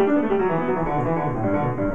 Música